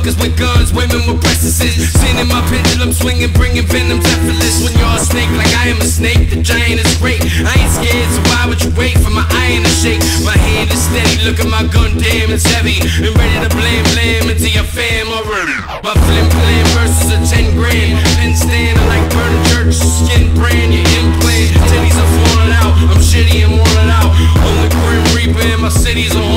motherfuckers with guns, women with breastises. Sending my pendulum swinging, bringing venom effortless. When you're a snake, like I am a snake, the giant is great. I ain't scared, so why would you wait for my iron to shake? My hand is steady, look at my gun, damn, it's heavy. And ready to blame, blame into your fam already. My flim flam versus a 10 grand. Pin stand, I like burning church, skin brand, your implant. Titties are falling out, I'm shitty and worn out. I'm the Grim Reaper, and my city's on.